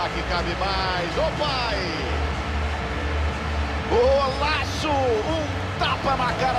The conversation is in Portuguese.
Será que cabe mais? Ô pai! Golaço! Um tapa na cara.